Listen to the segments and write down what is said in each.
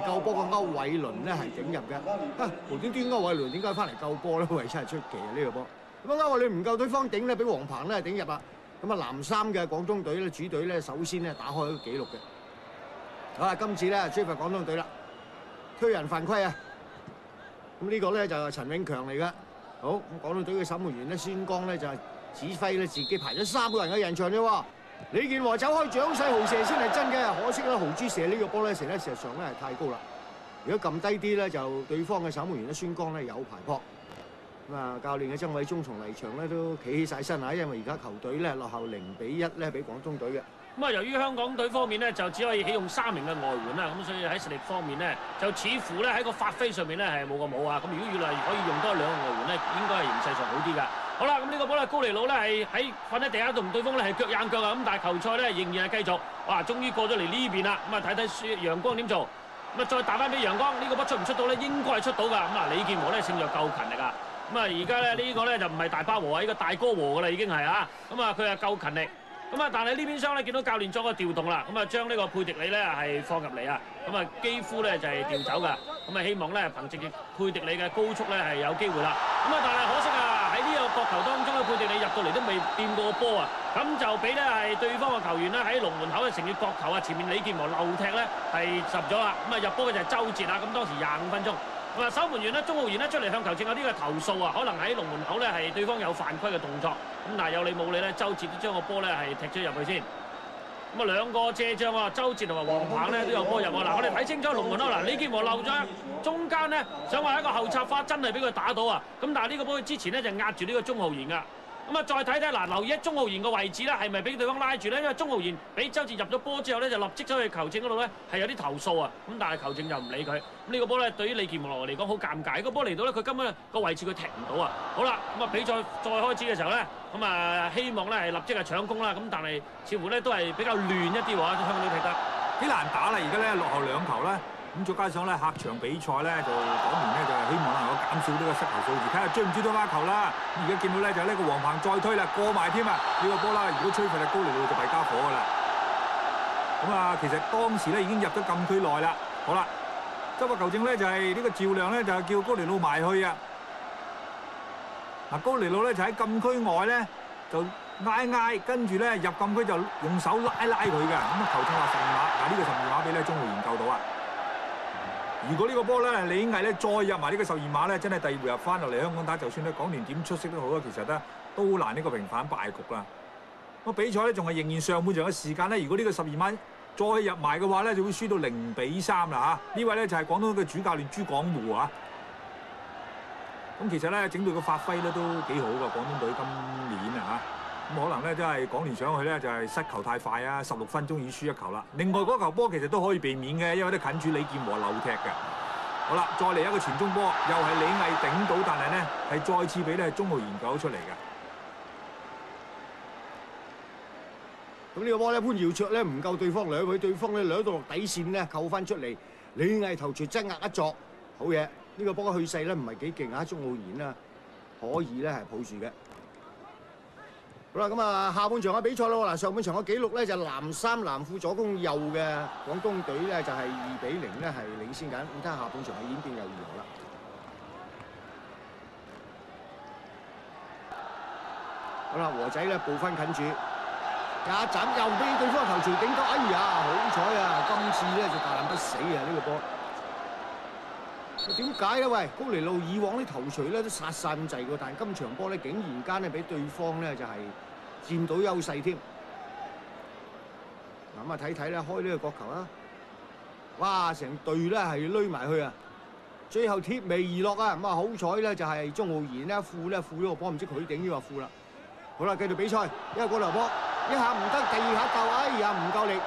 嚟救波嘅歐偉倫咧係頂入嘅。啊，無端端歐偉倫點解翻嚟救波咧？喂，真係出奇啊！呢、個波咁啊，歐偉倫唔夠對方頂咧，俾黃鵬咧頂入啦。咁啊，藍衫嘅廣東隊咧主隊咧首先咧打開個紀錄嘅。好啦，今次咧追罰廣東隊啦，推人犯規啊！咁呢個咧就係陳永強嚟嘅。好，咁廣東隊嘅守門員咧孫剛咧就係指揮咧自己排咗三個人嘅人牆啫喎。李健和走開掌勢豪射先係真嘅，可惜咧豪豬射呢個波咧射得事实上咧係太高啦。如果揿低啲咧，就對方嘅守門員咧孫剛咧有排撲。咁啊，教練嘅曾偉忠從離場咧都企起晒身啊，因為而家球隊咧落後零比一咧俾廣東隊嘅。咁啊，由於香港隊方面呢，就只可以起用三名嘅外援啦，咁所以喺實力方面呢，就似乎咧喺個發揮上面咧係冇咁好啊。咁如果越嚟可以用多兩個外援咧，應該係形勢上好啲㗎。好啦，咁呢個波咧高尼魯咧係喺瞓喺地下度同對方咧係腳硬腳啊，咁但係球賽咧仍然係繼續。哇，終於過咗嚟呢邊啦，咁啊睇睇陽光點做。咁啊再打翻俾陽光，呢個波出唔出到咧？應該係出到㗎。咁啊李健和咧勝在夠勤力啊。咁啊而家咧呢個咧就唔係大巴和啊，呢個大哥和㗎啦已經係啊。咁啊佢啊夠勤力。咁啊，但係呢邊廂咧見到教練作個調動啦，咁啊將呢個佩迪里咧係放入嚟啊，咁啊幾乎咧就係調走㗎，咁啊希望咧憑藉住佩迪里嘅高速咧係有機會啦。咁啊，但係可惜，角球當中咧，佩迪里入到嚟都未掂過個波啊，咁就俾咧係對方嘅球員咧喺龍門口咧乘住角球啊，前面李健和漏踢咧係入咗啦，咁啊入波嘅就係周哲啊，咁當時廿五分鐘。咁啊，守門員咧，鍾浩然咧出嚟向球證有啲嘅投訴啊，可能喺龍門口咧係對方有犯規嘅動作，咁但係有理冇理咧，周哲都將個波咧係踢咗入去先。咁啊兩個借將啊，周哲同埋黃鵬咧都有波入啊！嗱，我哋睇清楚龍門啦，嗱，李健和漏咗中間咧，想話一個後插花真係俾佢打到啊！咁但係呢個波之前咧就壓住呢個鐘浩然噶。咁啊，再睇睇嗱，留意一鍾浩然個位置咧，係咪俾對方拉住咧？因為鍾浩然俾周哲入咗波之後咧，就立即走去球證嗰度咧，係有啲投訴啊。咁但係球證就唔理佢。咁呢個波咧，對於李健和嚟講好尷尬。呢個波嚟到咧，佢根本個位置佢踢唔到啊。好啦，咁啊比賽再開始嘅時候咧，咁啊希望咧係立即係搶攻啦。咁但係似乎咧都係比較亂一啲喎，香港隊踢得。幾難打啦！而家咧落後兩球咧，咁再加上咧客場比賽咧，就講明咧就係希望能夠減少呢個失球數字，睇下追唔追到孖球啦。而家見到咧就係呢個黃鵬再推啦，過埋添啊！呢個波啦，如果吹罰就高嚟到就弊家伙噶啦。咁啊，其實當時咧已經入咗禁區內啦。好啦，執個球證咧就係呢個趙亮咧就係叫高尼路埋去啊。嗱，高尼路咧就喺禁區外咧就挨挨，跟住咧入禁區就用手拉拉佢嘅。咁啊，球證話十二碼，嗱呢個十二碼俾咧鍾浩然救到啊！如果呢個波咧李毅咧再入埋呢個十二碼咧，真係第二回合翻落嚟香港打，就算咧港聯點出色都好啦，其實咧都好難呢個平反敗局啦。咁比賽咧仲係仍然上半場嘅時間咧，如果呢個十二碼再入埋嘅話咧，就會輸到零比三啦嚇。呢位咧就係廣東嘅主教練朱廣湖啊。咁其實咧整隊嘅發揮咧都幾好噶，廣東隊今年啊嚇。咁可能咧真係港聯上去咧就係失球太快啊，十六分鐘已經輸一球啦。另外嗰球波其實都可以避免嘅，因為都近住李健和漏踢嘅。好啦，再嚟一個前中波，又係李毅頂到，但係咧係再次俾咧鍾浩然救出嚟嘅。咁呢個波咧潘耀卓咧唔夠對方兩佢，對方咧兩到落底線咧扣翻出嚟，李毅頭槌真壓一作，好嘢！呢、個波嘅去勢咧唔係幾勁啊，鍾浩然啊可以咧係抱住嘅。好啦，咁啊下半場嘅比賽咯，嗱上半場嘅紀錄咧就藍衫藍褲左攻右嘅廣東隊咧就係二比零咧係領先緊，咁睇下下半場嘅演變又如何啦。好啦，和仔咧步分近住。一斬又俾對方頭槌頂到，哎呀，好彩啊！今次咧就大難不死啊！呢、個波點解咧？喂，高尼路以往啲頭槌咧都殺晒咁滯喎，但係今場波咧竟然間咧俾對方咧就係、佔到優勢添。嗱咁啊睇睇咧，開呢個角球啦！哇，成隊咧係攏埋去啊！最後貼尾而落啊！咁啊好彩咧就係鍾浩然咧負咧負咗個波，唔知佢頂呢個負啦。好啦，繼續比賽，一個過流波。一下唔得，第二下鬥，哎呀唔夠力。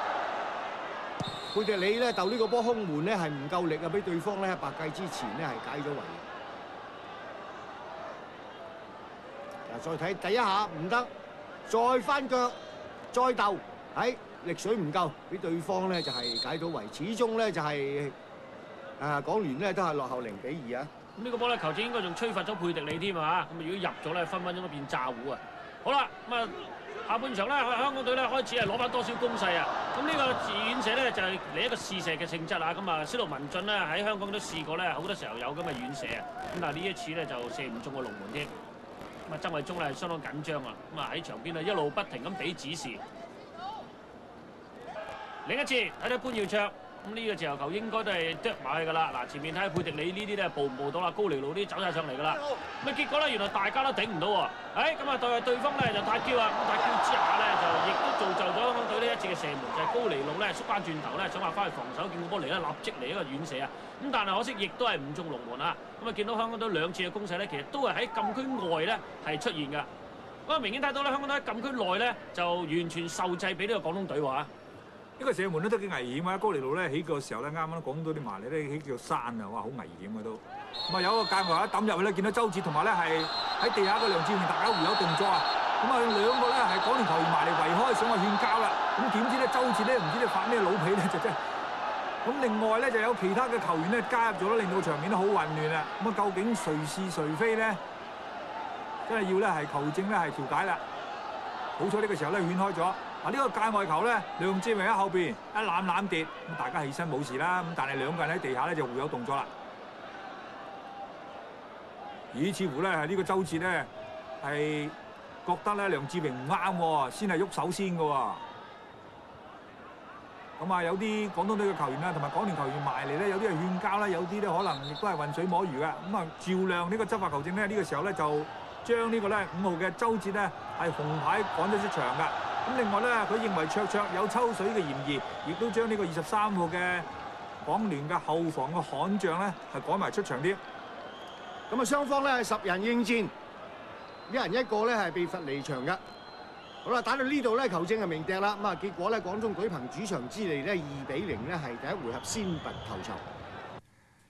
佩迪里咧鬥呢個波空門咧係唔夠力啊，俾對方咧喺白計之前咧係解咗圍。嗱，再睇第一下唔得，再翻腳，再鬥，喺力水唔夠，俾對方咧就係解到圍。始終咧就係誒港聯咧都係落後零比二啊。咁呢個波咧，球證應該仲吹罰咗佩迪里添啊！咁，如果入咗咧，分分鐘都變炸糊啊！好啦，咁啊下半場咧，香港隊咧開始係攞翻多少攻勢啊！咁呢個遠射咧就係嚟一個試射嘅性質啊！咁啊，司徒文俊咧喺香港都試過咧，好多時候有咁嘅遠射啊！咁但係呢一次咧就射唔中個龍門添。咁啊，曾偉忠咧相當緊張啊！咁啊喺場邊啊一路不停咁俾指示。另一次睇睇潘耀卓。咁呢個自由球應該都係啄埋去㗎啦！嗱，前面睇下佩迪里呢啲咧報唔報到啦？高尼路啲走晒上嚟㗎啦！咁啊結果咧，原來大家都頂唔到喎！誒咁啊對對方咧就太嬌啊！咁太嬌之下咧就亦都造就咗香港隊呢一次嘅射門，就係、是、高尼路咧縮翻轉頭咧想話翻去防守，見個波嚟咧立即嚟一個遠射啊！咁但係可惜亦都係唔中龍門啊！咁啊見到香港隊兩次嘅攻勢咧，其實都係喺禁區外咧係出現㗎。咁啊明顯睇到咧，香港隊喺禁區內咧就完全受制俾呢個廣東隊喎。呢個射門咧都幾危險啊！高尼路咧起個時候咧，啱啱講到啲麻利咧起叫山啊，哇，好危險嘅都。咁啊有個界外一抌入去咧，見到周哲同埋咧係喺地下個梁志榮大家互有動作啊！咁啊兩個咧係港聯球員埋嚟圍開，想話勸交啦。咁點知咧周哲咧唔知你發咩老脾咧就真係。咁另外咧就有其他嘅球員咧加入咗，令到場面都好混亂啊！咁啊究竟誰是誰非咧？真係要咧係球證咧係調解啦。好彩呢個時候咧勸開咗。嗱，呢個界外球咧，梁志明喺後邊一攬攬跌，咁大家起身冇事啦。咁但係兩個人喺地下咧就互有動作啦。咦？似乎咧係呢個周哲咧係覺得咧梁志明唔啱喎，先係喐手先嘅喎。咁啊，有啲廣東隊嘅球員啦，同埋港聯球員埋嚟咧，有啲係勸交啦，有啲咧可能亦都係混水摸魚嘅。咁啊，照亮呢個執法球證咧，呢個時候咧就將呢個咧五號嘅周哲咧係紅牌趕咗出場㗎。咁另外咧，佢認為卓卓有抽水嘅嫌疑，亦都將呢個二十三號嘅港聯嘅後防嘅悍將咧係趕埋出場添。咁啊，雙方咧係十人應戰，一人一個咧係被罰離場嘅。好啦，打到呢度咧，球證係明笛啦。咁啊，結果咧，廣中舉憑主場之利咧，二比零咧係第一回合先拔頭籌。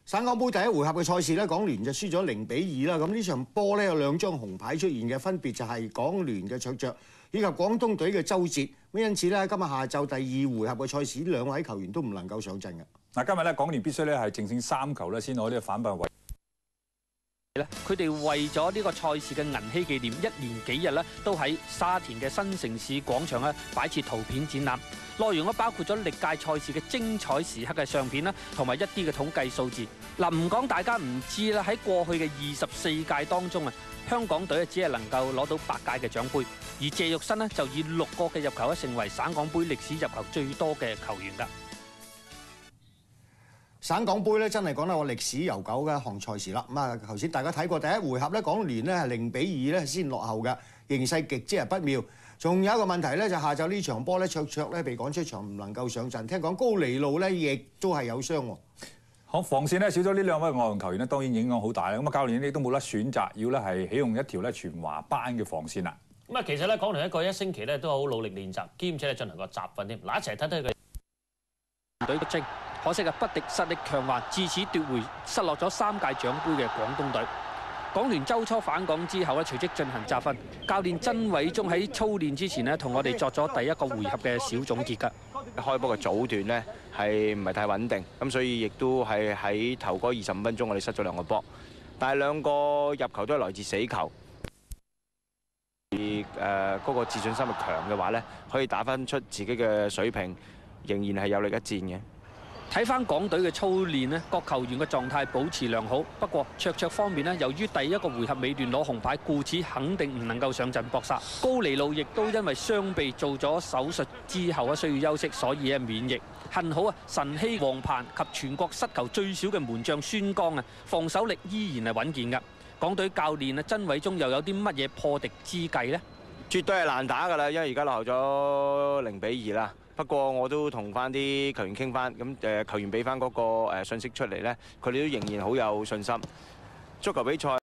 省港杯第一回合嘅賽事咧，港聯就輸咗零比二啦。咁呢場波咧有兩張紅牌出現嘅，分別就係港聯嘅卓卓以及廣東隊嘅周哲。咁因此咧，今日下晝第二回合嘅賽事，兩位球員都唔能夠上陣嘅。嗱，今日咧港聯必須咧係淨勝三球咧，先攞呢個反敗為。佢哋為咗呢個賽事嘅銀禧紀念，一連幾日咧都喺沙田嘅新城市廣場咧擺設圖片展覽，內容咧包括咗歷屆賽事嘅精彩時刻嘅相片啦，同埋一啲嘅統計數字。嗱，唔讲大家唔知啦，喺過去嘅二十四屆當中啊，香港隊啊只係能夠攞到八屆嘅獎杯，而謝玉新呢，就以六個嘅入球咧成為省港杯歷史入球最多嘅球員㗎。省港杯咧真係講得我歷史悠久嘅一項賽事啦。咁啊，頭先大家睇過第一回合咧，港聯咧係零比二咧先落後嘅，形勢極之係不妙。仲有一個問題咧，就下晝呢場波咧，卓卓咧被趕出場，唔能夠上陣。聽講高尼路咧亦都係有傷喎。好，防線咧少咗呢兩位外援球員咧，當然影響好大啦。咁啊，教練呢都冇得選擇，要咧係起用一條咧全華班嘅防線啦。咁啊，其實咧港聯一個一星期咧都好努力練習，兼且咧進行個集訓添。嗱，一齊睇睇佢隊嘅精。可惜啊，不敵實力強橫，自此奪回失落咗三屆獎杯嘅廣東隊。港聯週初返港之後咧，隨即進行集訓。教練曾偉忠喺操練之前咧，同我哋作咗第一個回合嘅小總結㗎。開波嘅早段呢係唔係太穩定，咁所以亦都係喺頭嗰二十五分鐘，我哋失咗兩個波。但係兩個入球都係來自死球。而誒嗰個自信心力強嘅話呢，可以打翻出自己嘅水平，仍然係有力一戰嘅。睇翻港隊嘅操練呢，各球員嘅狀態保持良好。不過卓卓方面呢，由於第一個回合尾段攞紅牌，故此肯定唔能夠上陣搏殺。高尼路亦都因為雙臂做咗手術之後啊，需要休息，所以啊免疫。幸好啊，晨曦黃鵬及全國失球最少嘅門將孫剛啊，防守力依然係穩健㗎。港隊教練啊，曾偉忠又有啲乜嘢破敵之計呢？絕對係難打㗎啦，因為而家落後咗零比二啦。不過我都同翻啲球員傾翻，咁誒球員俾翻嗰個誒信息出嚟咧，佢哋都仍然好有信心。足球比賽。